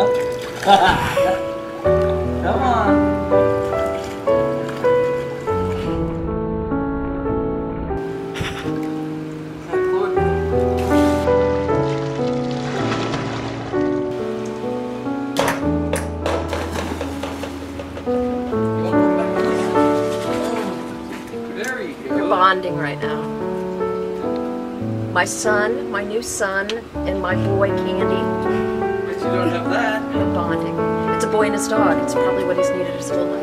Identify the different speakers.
Speaker 1: Come on.
Speaker 2: Bonding right now. My son, my new son, and my boy Candy, his dog. It's probably what he's needed his whole life.